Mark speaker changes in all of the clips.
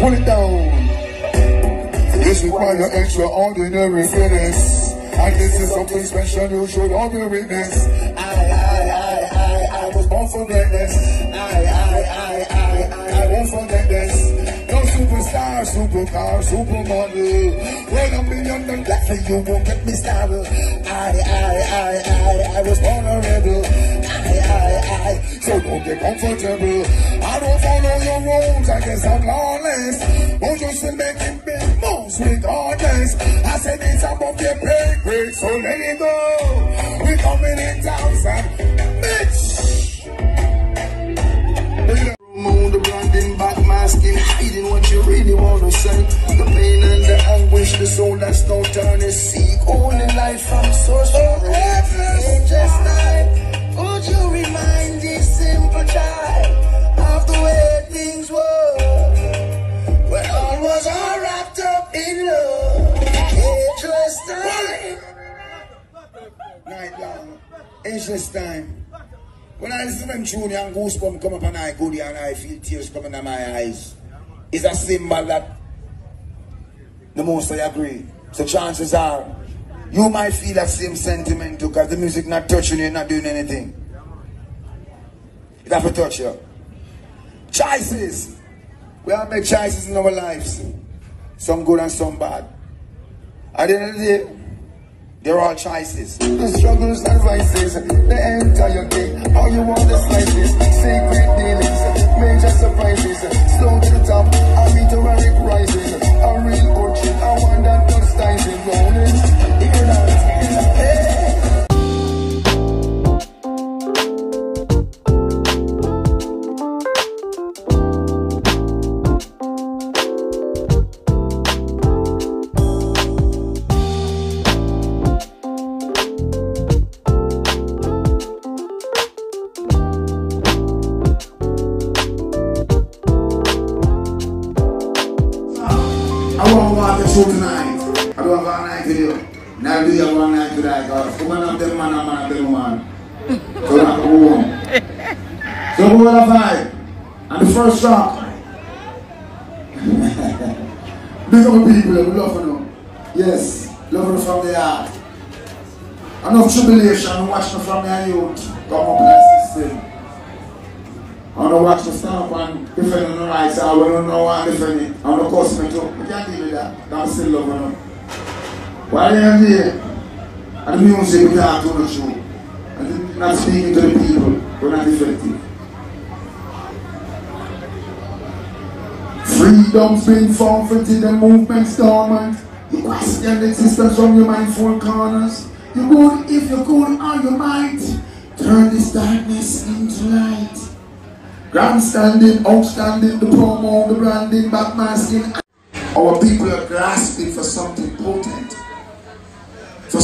Speaker 1: Pull it down. This require extraordinary fitness. And this is something special you should all be witness. I, I, I, I, I was born for greatness. I, I, I, I, I, I won't forget this. Superstar, supercar, supermodel. When I'm beyond and black, you won't get me started. I, I, I, I, I was born a rebel. I, I, I, so don't get comfortable. I don't follow your rules, I guess I'm lawless. Won't you still making big moves with regardless? I said it's above your pay grade, so let it go. We coming in thousand, bitch. Moon, the branding, back masking, hiding what you really wanna say. The pain and the anguish, the soul that's no turning. Seek only life from source. Oh, heavens, just like, would you remind this simple child of the way things were? When all was all wrapped up in love. Ageless time. Night long. Ageless time. When I listen to them tune and goosebumps come up and I go there and I feel tears coming to my eyes, it's a symbol that the most I agree. So chances are you might feel that same sentiment too because the music not touching you, not doing anything. It have to touch you. Choices. We all make choices in our lives. Some good and some bad. At the end of the day, they're all choices. The struggles and vices, the entire thing. All you want is slices, secret dealings, major surprises. Slow to the top, I meteoric rising. A real orchid, I want that good styles in rolling. Hear that? Hey. I and. So go home. So who will five? And the first shot. Big up people, we love them. Yes, love them from the heart. Enough tribulation, watch them from their youth. Come up the system. I want to watch the stand up and defend the right side. I want to know how to defend it. I want to cost me too. We can't deal with that. I'm still loving them. Why are you here? And music we can't the show. And not speaking to the people. Not effective. Freedom's been forfeited movements dormant. You question the existence from your mind four corners. You good if you could or you might. Turn this darkness into light. Grandstanding, outstanding, the promo, the branding, backmasking. Our people are grasping for something potent,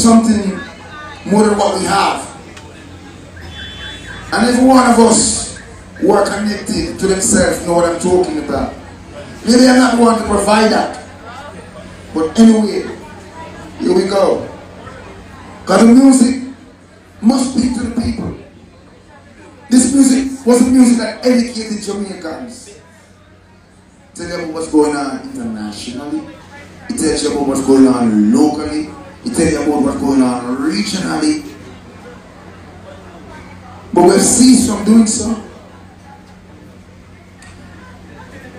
Speaker 1: something more than what we have. And every one of us who are connected to themselves know what I'm talking about. Maybe I'm not going to provide that. But anyway, here we go. Because the music must speak to the people. This music was the music that educated Jamaicans. Tell them what's going on internationally. It tells you about what's going on locally. It tell you about what's going on regionally. But we've ceased from doing so.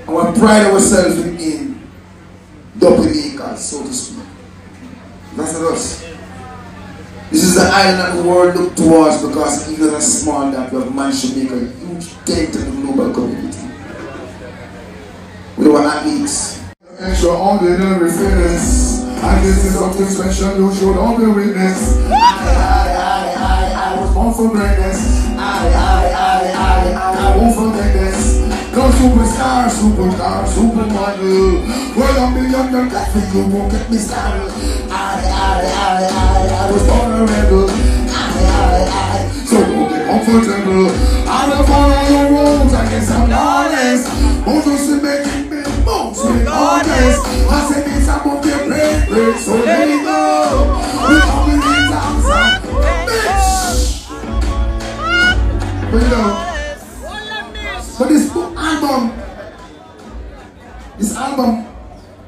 Speaker 1: And we pride ourselves in being double makers, so to speak. That's not us. This is the island that the world look towards because even as small that we have managed to make a huge dent in the global community. With our athletes. Extraordinary feelings. And this is something special you should all be witness. I, I, I, I, was born for greatness. I, I, I, I, I, I won't forget this. No superstar, superstar, supermodel. Well, I'm beyond the graphic, you won't get me started. I, I, I, I, I was born a rebel. I, I, I, so don't get comfortable. I'm honest. Most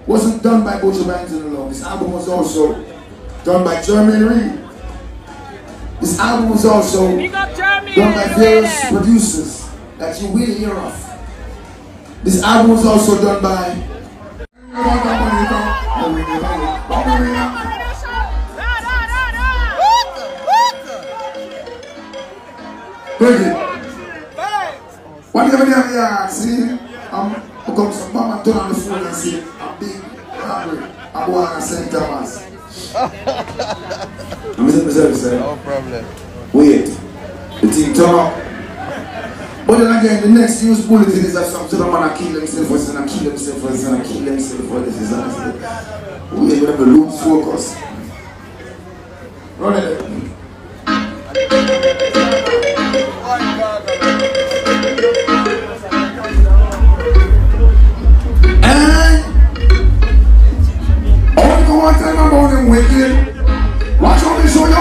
Speaker 1: wasn't done by Buju Banton alone. This album was also done by Jermaine Reed. This album was also done by various producers that you will hear of. This album was also done by What do you have here? See, I'm come some mama turn on the phone and say, I'm. I'm going to St. Thomas. I'm going to
Speaker 2: No problem.
Speaker 1: Wait. The team talk. But then again, the next news bulletin is that some sort of man kill himself or son kill himself or son kill himself or this is that. We are going to lose focus. Run it.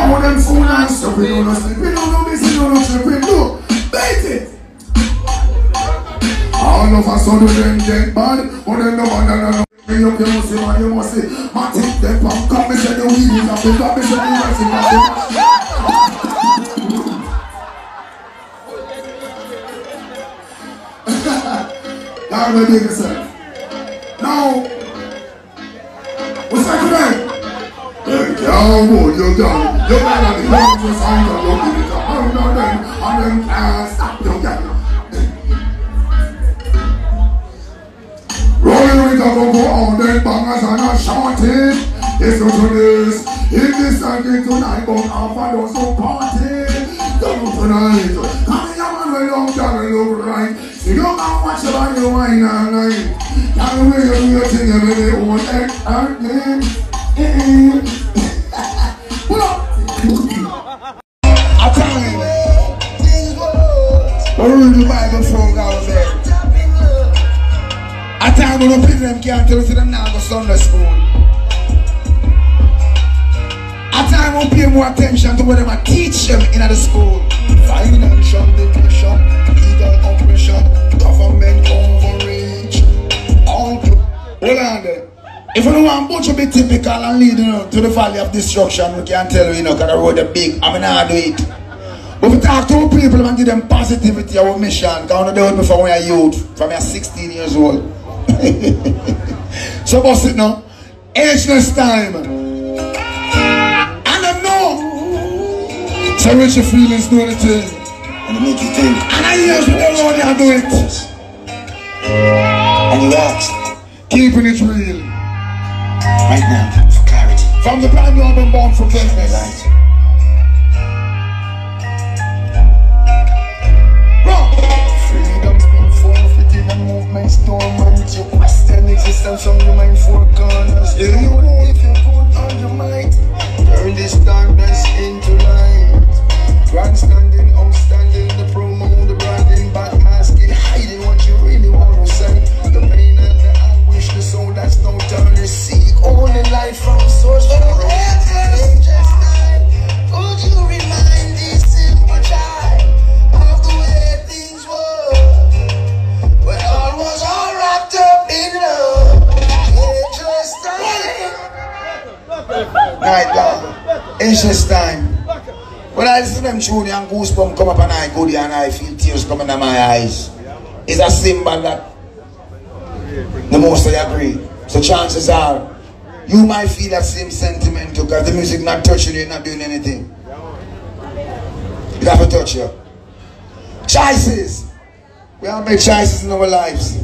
Speaker 1: You how them fool and stuff. We don't know sleeping, don't know missing, don't know tripping. Look, bait it. All of us sudden them get bad, but then the one that know. You up, you must see, man, you must see. Man, take them from come, me say the weed is up, me say the rice is up. Y'all ready yourself. Now, What's that today? Can't hold your gun. You better be one to sign the look in it. Hold on them, and then can't stop your gun. Rolling with a go go on, then bangers and a shorty. It's not to this. In this again tonight, but of those who party. Come tonight. Come here, man, we don't got look right. You don't know what you want, you wine all night. Now we you do your thing every day, own X and. The people them can't tell us them now go Sunday school. A time when pay more attention to what them teach them in the school. Financial depression, legal oppression, government overreach. All Hold on there. If you don't want much to be typical and lead you know, to the valley of destruction, we can't tell you, you know, because the road is big. I mean, I do it. But we talk to people and give them positivity, our mission, because I do it before we are youth, from we are 16 years old. so, what's it now? Ageless time. And I know. So, rich your feelings, do the thing.
Speaker 2: And it make you think.
Speaker 1: And I hear you all you do it.
Speaker 2: And you ask,
Speaker 1: Keeping it real.
Speaker 2: right now, for clarity.
Speaker 1: From the brand new album Born for Greatness. Night long. Ageless time. When I listen to them tune and goosebumps come up and I go there and I feel tears coming to my eyes. It's a symbol that the most I agree. So chances are you might feel that same sentiment too because the music not touching you, not doing anything. It have to touch you. Choices. We all make choices in our lives.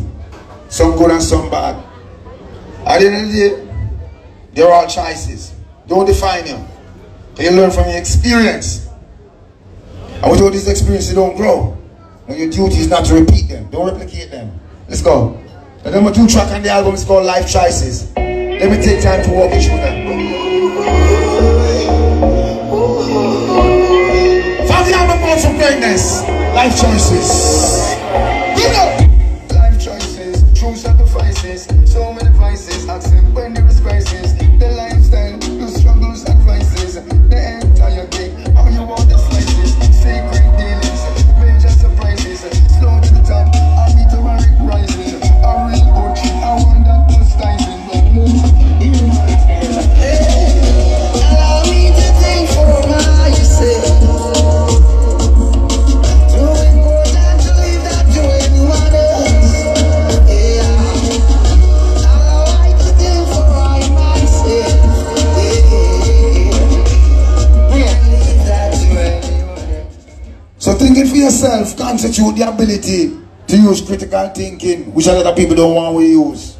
Speaker 1: Some good and some bad. At the end of the day, they're all choices. Don't define you. You learn from your experience. And without this experience, you don't grow. And your duty is not to repeat them. Don't replicate them. Let's go. The number two track on the album is called Life Choices. Let me take time to walk you through them. From the album Born from Greatness, Life Choices. Yourself constitute the ability to use critical thinking, which a lot of people don't want to use.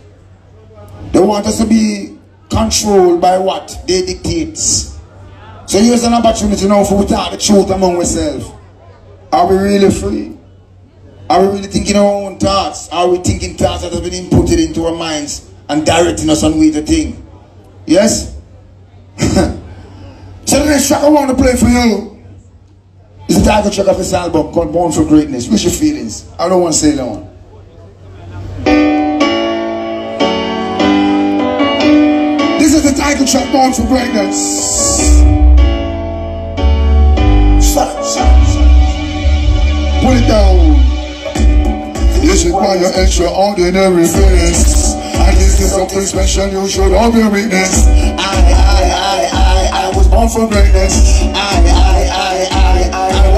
Speaker 1: They want us to be controlled by what they dictate. So here's an opportunity now for we talk the truth among ourselves. Are we really free? Are we really thinking our own thoughts? Are we thinking thoughts that have been inputted into our minds and directing us on way to think? Yes? so the next track I want to play for you is the title track of this album called Born for Greatness. What's your feelings? I don't want to say long. This is the title track Born for Greatness. Shut up, shut up, shut up. Put it down. This is why you're extraordinary feelings. I guess there's something special you should all be witness. I, I, I, I, I was born for greatness. I, I,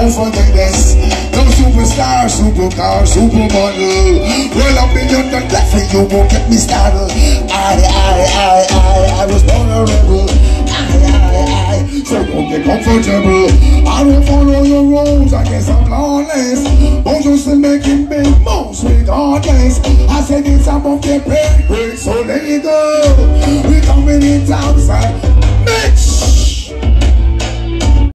Speaker 1: I forget this. No superstar, supercar, supermodel. Well, I'm beyond the level, you won't get me started. I, I, I, I, I was born a rebel. I, I, I, so don't get comfortable. I don't follow your rules, I guess I'm lawless. But you still making big moves regardless. I said it's above the pay grade, so let it go. We coming in side.